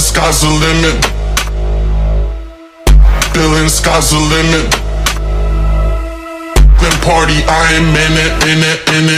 sky's the limit. Feeling sky's the limit. Then party, I am in it, in it, in it.